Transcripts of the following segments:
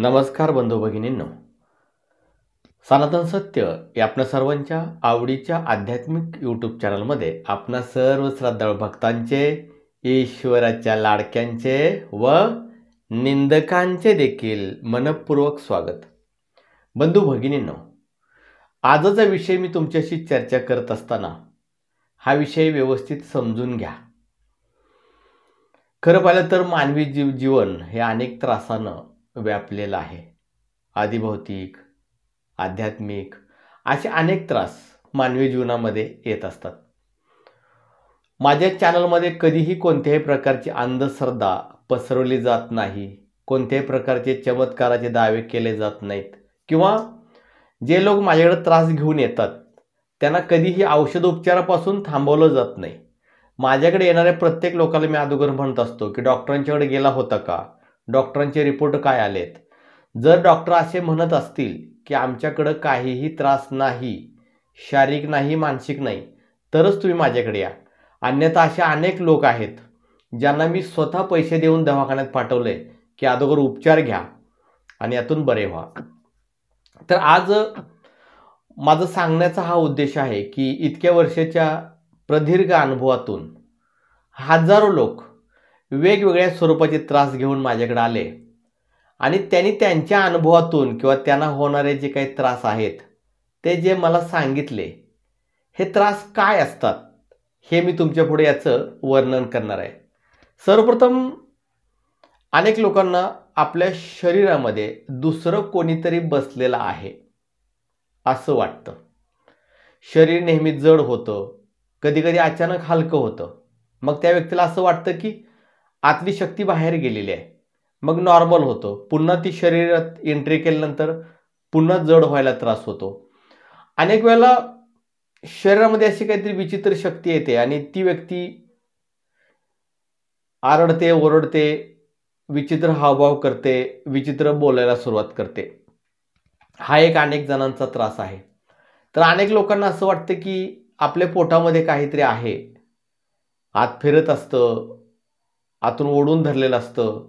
नमस्कार बंधू भगिनींनो. सनातन सत्य या आपल्या सर्वांच्या आवडीच्या आध्यात्मिक यूट्यूब चॅनलमध्ये आपणा सर्व श्रद्धाळू भक्तांचे ईश्वराच्या लाडक्यांचे व निंदकांचे देखील मनपूर्वक स्वागत. बंधू भगिनींनो आजचा विषय मी तुमच्याशी चर्चा करत असताना हा विषय व्यवस्थित समजून घ्या. खरं पाहिलं तर मानवी जीव जीवन हे अनेक त्रासानं व्यापलेला आहे. आदिभौतिक आध्यात्मिक असे अनेक त्रास मानवी जीवनामध्ये येत असतात. माझ्या चॅनलमध्ये कधीही कोणत्याही प्रकारची अंधश्रद्धा पसरवली जात नाही कोणत्याही प्रकारचे चमत्काराचे दावे केले जात नाहीत किंवा जे लोक माझ्याकडे त्रास घेऊन येतात त्यांना कधीही औषधोपचारापासून थांबवलं जात नाही. माझ्याकडे येणाऱ्या प्रत्येक लोकाला मी अगोदर म्हणत असतो की डॉक्टरांच्याकडे गेला होता का? डॉक्टरांचे रिपोर्ट काय आलेत? जर डॉक्टर असे म्हणत असतील की आमच्याकडं काहीही त्रास नाही शारीरिक नाही मानसिक नाही तरच तुम्ही माझ्याकडे या. अन्यथा असे अनेक लोक आहेत ज्यांना मी स्वतः पैसे देऊन दवाखान्यात पाठवले की अगोदर उपचार घ्या आणि यातून बरे व्हा. तर आज माझं सांगण्याचा हा उद्देश आहे की इतक्या वर्षाच्या प्रदीर्घ अनुभवातून हजारो लोक वेगवेगळ्या स्वरूपाचे त्रास घेऊन माझ्याकडे आले. आणि त्यांनी त्यांच्या अनुभवातून किंवा त्यांना होणारे जे काही त्रास आहेत ते जे मला सांगितले हे त्रास काय असतात हे मी तुमच्यापुढे याचं वर्णन करणार आहे. सर्वप्रथम अनेक लोकांना आपल्या शरीरामध्ये दुसरं कोणीतरी बसलेलं आहे असं वाटतं. शरीर नेहमी जड होतं कधीकधी अचानक हलकं होतं. मग त्या व्यक्तीला असं वाटतं की आतली शक्ती बाहेर गेलेली आहे. मग नॉर्मल होतो. पुन्हा ती शरीरात एंट्री केल्यानंतर पुन्हा जड व्हायला त्रास होतो. अनेक वेळेला शरीरामध्ये अशी काहीतरी विचित्र शक्ती येते आणि ती व्यक्ती आरडते ओरडते विचित्र हावभाव करते विचित्र बोलायला सुरुवात करते. हा एक अनेक जणांचा त्रास आहे. तर अनेक लोकांना असं वाटतं की आपल्या पोटामध्ये काहीतरी आहे. आत फिरत असतं आतून ओढून धरलेलं असतं.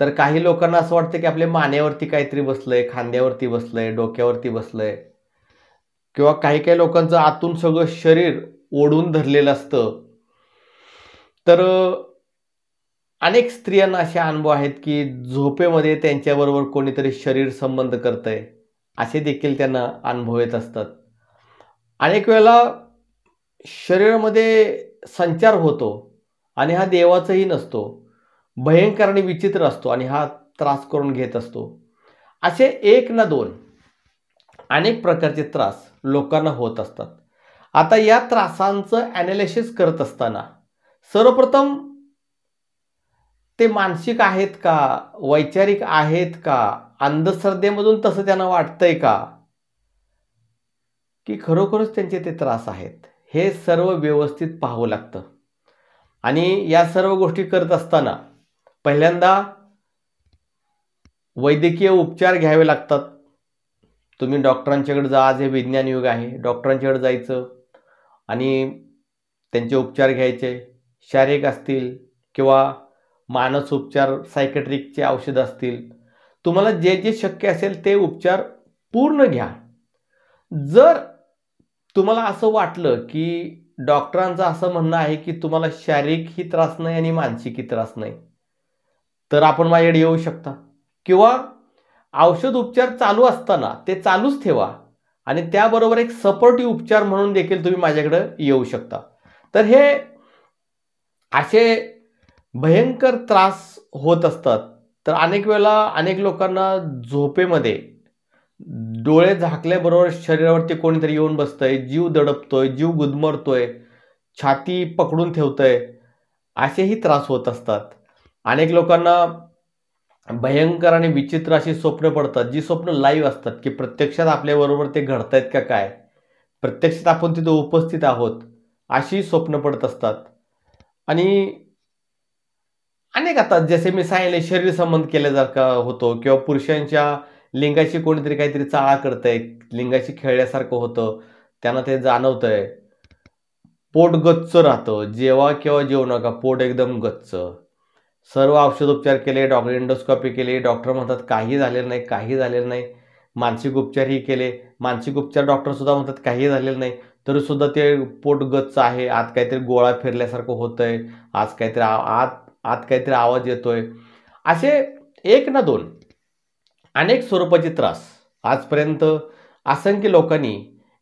तर काही लोकांना असं वाटतं की आपल्या मानेवरती काहीतरी बसलंय खांद्यावरती बसलंय डोक्यावरती बसलंय. किंवा काही काही लोकांचं आतून सगळं शरीर ओढून धरलेलं असतं. तर अनेक स्त्रियांना असे अनुभव आहेत की झोपेमध्ये त्यांच्याबरोबर कोणीतरी शरीर संबंध करतंय. असे देखील त्यांना अनुभव येत असतात. अनेक वेळेला शरीरामध्ये संचार होतो. आणि हा देवाचाही नसतो. भयंकर आणि विचित्र असतो आणि हा त्रास करून घेत असतो. असे एक ना दोन अनेक प्रकारचे त्रास लोकांना होत असतात. आता या त्रासांचं ॲनालिसिस करत असताना सर्वप्रथम ते मानसिक आहेत का वैचारिक आहेत का अंधश्रद्धेमधून तसं त्यांना वाटतंय का? की खरोखरच त्यांचे ते त्रास आहेत. हे सर्व व्यवस्थित पाहावं लागतं. आणि या सर्व गोष्टी करत असताना पहिल्यांदा वैद्यकीय उपचार घ्यावे लागतात. तुम्ही डॉक्टरांच्याकडे जा आज हे विज्ञान युग आहे. डॉक्टरांच्याकडे जायचं आणि त्यांचे उपचार घ्यायचे. शारीरिक असतील किंवा मानस उपचार सायकेट्रिकचे औषध असतील. तुम्हाला जे जे शक्य असेल ते उपचार पूर्ण घ्या. जर तुम्हाला असं वाटलं की डॉक्टरांचं असं म्हणणं आहे की तुम्हाला शारीरिकही त्रास नाही आणि मानसिकही त्रास नाही. तर आपण माझ्याकडे येऊ शकता. किंवा औषध उपचार चालू असताना ते चालूच ठेवा. आणि त्याबरोबर एक सपोर्टिव्ह उपचार म्हणून देखील तुम्ही माझ्याकडे येऊ शकता. तर हे असे भयंकर त्रास होत असतात. तर अनेक वेळेला अनेक लोकांना झोपेमध्ये डोळे झाकल्याबरोबर शरीरावरती कोणीतरी येऊन बसतंय जीव दडपतोय जीव गुदमरतोय छाती पकडून ठेवतंय असेही त्रास होत असतात. अनेक लोकांना भयंकर आणि विचित्र अशी स्वप्न पडतात जी स्वप्न लाईव्ह असतात की प्रत्यक्षात आपल्याबरोबर ते घडत आहेत का काय? प्रत्यक्षात आपण तिथं उपस्थित आहोत अशी स्वप्न पडत असतात. आणि अनेक आता जसे मी सांगितले शरीर संबंध केल्यासारखा होतो किंवा पुरुषांच्या लिंगाशी कोणीतरी काहीतरी चाळा करतंय लिंगाशी खेळल्यासारखं होतं त्यांना ते जाणवतंय. पोट गच्च राहतं जेवा किंवा जेवू नका पोट एकदम गच्च. सर्व औषधोपचार केले डॉक्टर इंडोस्कॉपी केली डॉक्टर म्हणतात काही झालेलं नाही काही झालेलं नाही. मानसिक उपचारही केले मानसिक उपचार डॉक्टरसुद्धा म्हणतात काही झालेलं नाही. तरीसुद्धा ते पोट गच्च आहे आत काहीतरी गोळा फिरल्यासारखं होतं आहे आज काहीतरी आत आत काहीतरी आवाज येतोय. असे एक ना दोन. अनेक स्वरूपाचे त्रास. आजपर्यंत असंख्य लोकांनी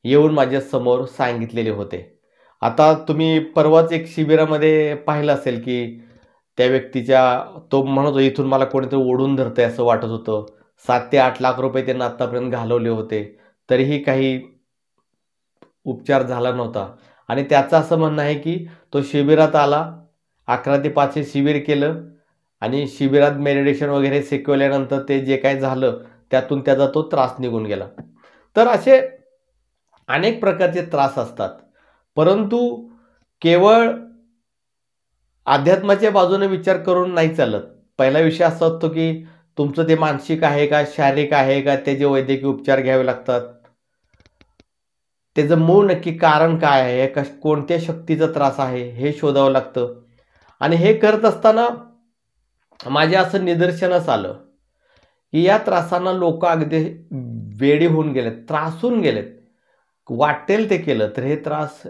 येऊन माझ्यासमोर सांगितलेले होते. आता तुम्ही परवाच एक शिबिरामध्ये पाहिलं असेल की त्या व्यक्तीच्या तो म्हणतो इथून मला कोणीतरी ओढून धरतंय असं वाटत होतं. सात ते आठ लाख रुपये त्यांना आत्तापर्यंत घालवले होते. तरीही काही उपचार झाला नव्हता. आणि त्याचं असं म्हणणं आहे की तो शिबिरात आला अकरा ते पाचशे शिबिर केलं आणि शिबिरात मेडिटेशन वगैरे शिकवल्यानंतर ते जे काय झालं त्यातून त्याचा तो त्रास निघून गेला. तर असे अनेक प्रकारचे त्रास असतात. परंतु केवळ अध्यात्माच्या बाजूने विचार करून नाही चालत. पहिला विषय असा असतो की तुमचं ते मानसिक आहे का शारीरिक आहे का त्याचे वैद्यकीय उपचार घ्यावे लागतात त्याचं मूळ नक्की कारण काय आहे कश कोणत्या शक्तीचा त्रास आहे हे शोधावं लागतं. आणि हे करत असताना माझ्या असं निदर्शनास आलं की या त्रासांना लोक अगदी वेडी होऊन गेलेत त्रासून गेलेत. वाटेल ते केलं तर हे त्रास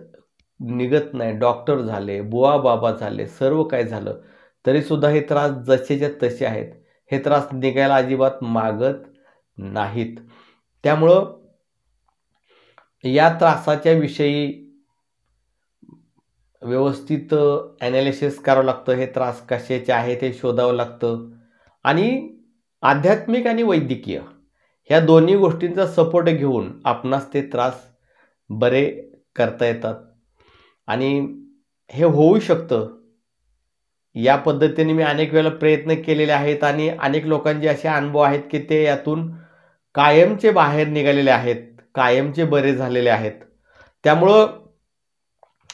निघत नाही. डॉक्टर झाले बुवा बाबा झाले सर्व काय झालं. तरीसुद्धा हे त्रास जसेच्या तसे आहेत. हे त्रास निघायला अजिबात मागत नाहीत. त्यामुळं या त्रासाच्या विषयी व्यवस्थित ॲनालिसिस करावं लागतं. हे त्रास कशाचे आहे ते शोधावं लागतं. आणि आध्यात्मिक आणि वैद्यकीय ह्या दोन्ही गोष्टींचा सपोर्ट घेऊन आपणास ते त्रास बरे करता येतात. आणि हे होऊ शकतं. या पद्धतीने मी अनेक वेळेला प्रयत्न केलेले आहेत आणि अनेक लोकांचे असे अनुभव आहेत की ते यातून कायमचे बाहेर निघालेले आहेत कायमचे बरे झालेले आहेत. त्यामुळं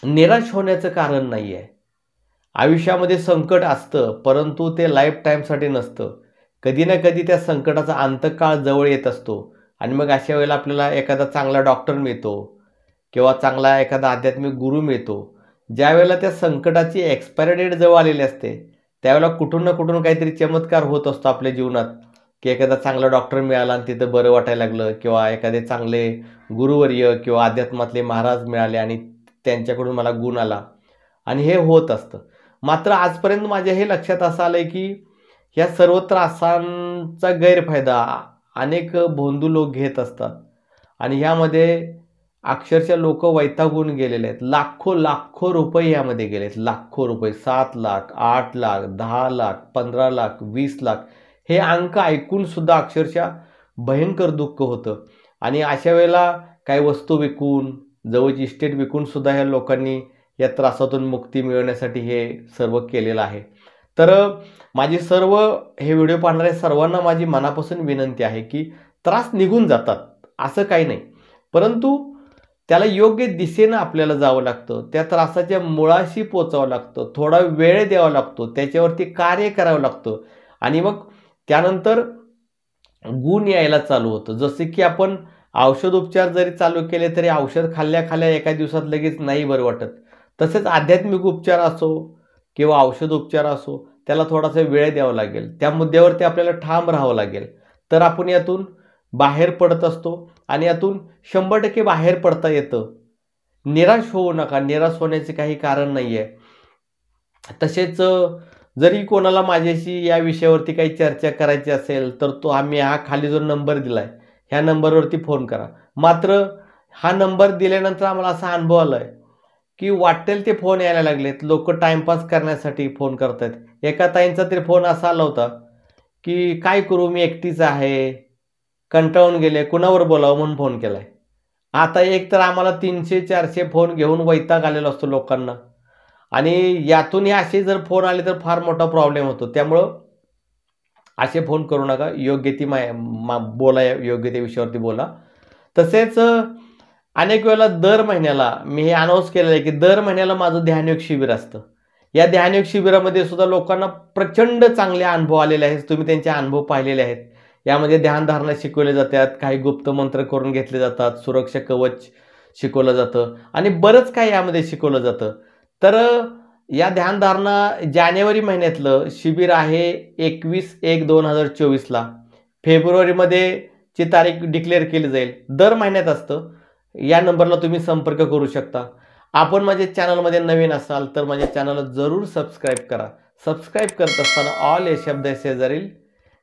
निराश होण्याचं कारण नाही आहे आयुष्यामध्ये संकट असतं परंतु ते लाईफ टाईमसाठी नसतं. कधी ना कधी त्या संकटाचा अंतकाळ जवळ येत असतो आणि मग अशा वेळेला आपल्याला एखादा चांगला डॉक्टर मिळतो किंवा चांगला एखादा आध्यात्मिक गुरु मिळतो. ज्या वेळेला त्या संकटाची एक्सपायरी डेट जवळ आलेली असते त्यावेळेला कुठून ना कुठून काहीतरी चमत्कार होत असतो आपल्या जीवनात की एखादा चांगला डॉक्टर मिळाला आणि तिथं बरं वाटायला लागलं किंवा एखादे चांगले गुरुवर्य किंवा अध्यात्मातले महाराज मिळाले आणि त्यांच्याकडून मला गुण आला. आणि हे होत असतं. मात्र आजपर्यंत माझ्या हे लक्षात असं आलं आहे की ह्या सर्व त्रासांचा गैरफायदा अनेक भोंदू लोक घेत असतात. आणि ह्यामध्ये अक्षरशः लोक वैतागून गेलेले आहेत. लाखो लाखो रुपये यामध्ये गेलेत. लाखो रुपये सात लाख आठ लाख दहा लाख पंधरा लाख वीस लाख. हे अंक ऐकून सुद्धा अक्षरशः भयंकर दुःख होतं. आणि अशा वेळेला काही वस्तू विकून जवळची इस्टेट विकूनसुद्धा ह्या लोकांनी या त्रासातून मुक्ती मिळवण्यासाठी हे सर्व केलेलं आहे. तर माझी सर्व हे व्हिडिओ पाहणाऱ्या सर्वांना माझी मनापासून विनंती आहे की त्रास निघून जातात असं काही नाही. परंतु त्याला योग्य दिशेनं आपल्याला जावं लागतं त्या त्रासाच्या मुळाशी पोचावं लागतं थोडा वेळ द्यावा लागतो त्याच्यावरती कार्य करावं लागतं. आणि मग त्यानंतर गुण यायला चालू होतं. जसे की आपण औषध उपचार जरी चालू केले तरी औषध खाल्ल्या खाल्ल्या एका दिवसात लगेच नाही बरं वाटत. तसेच आध्यात्मिक उपचार असो किंवा औषध उपचार असो त्याला थोडासा वेळ द्यावा लागेल. त्या मुद्द्यावरती आपल्याला ठाम राहावं लागेल. तर आपण यातून बाहेर पडत असतो आणि यातून शंभर टक्के बाहेर पडता येतं. निराश होऊ नका. निराश होण्याचे काही कारण नाही आहे तसेच जरी कोणाला माझ्याशी या विषयावरती काही चर्चा करायची असेल तर तो आम्ही हा खाली जो नंबर दिला आहे ह्या नंबरवरती फोन करा. मात्र हा नंबर दिल्यानंतर आम्हाला असा अनुभव आला आहे की वाटेल ते फोन यायला लागलेत. लोक टाईमपास करण्यासाठी फोन करत आहेत एका ताईंचा तरी फोन असा आला होता की काय करू मी एकटीच आहे. कंटाळून गेले. कुणावर बोलावं म्हणून फोन केला आहे आता एक तर आम्हाला तीनशे चारशे फोन घेऊन वैताग आलेला असतो लोकांना. आणि यातूनही असे जर फोन आले तर फार मोठा प्रॉब्लेम होतो. त्यामुळं असे फोन करू नका. योग्य ती माय मा बोला योग्य त्या विषयावरती बोला. तसेच अनेक वेळेला दर महिन्याला मी हे अनाऊन्स केलेलं आहे की दर महिन्याला माझं ध्यानयोग शिबिर असतं. या ध्यानयोग शिबिरामध्ये सुद्धा लोकांना प्रचंड चांगले अनुभव आलेले आहेत. तुम्ही त्यांचे अनुभव पाहिलेले आहेत. यामध्ये ध्यानधारणा शिकवले जातात. काही गुप्त मंत्र करून घेतले जातात. सुरक्षा कवच शिकवलं जातं. आणि बरंच काही यामध्ये शिकवलं जातं. तर या ध्यानधारणा जानेवारी महिन्यातलं शिबिर आहे एकवीस एक दोन हजार चोवीसला. फेब्रुवारीमध्ये ची तारीख डिक्लेअर केली जाईल. दर महिन्यात असतं. या नंबरला तुम्ही संपर्क करू शकता. आपण माझ्या चॅनलमध्ये नवीन असाल तर माझ्या चॅनलला जरूर सबस्क्राईब करा. सबस्क्राईब करत असताना ऑल या शब्द शेजारील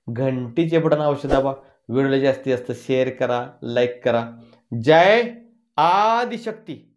घंटीचे बटन अवश्य दाबा. व्हिडिओला जास्तीत जास्त शेअर करा लाईक करा. जय आदिशक्ती!